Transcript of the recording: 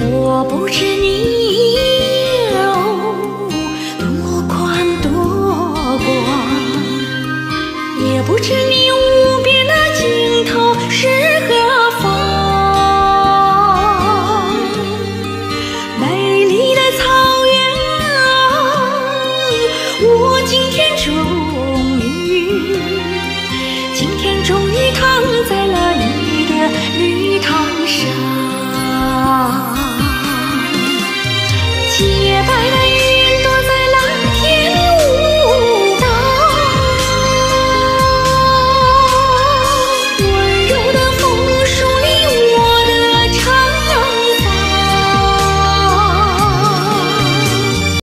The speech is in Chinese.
我不知你有多宽多广也不知你无边的尽头是何方？美丽的草原啊我今天终于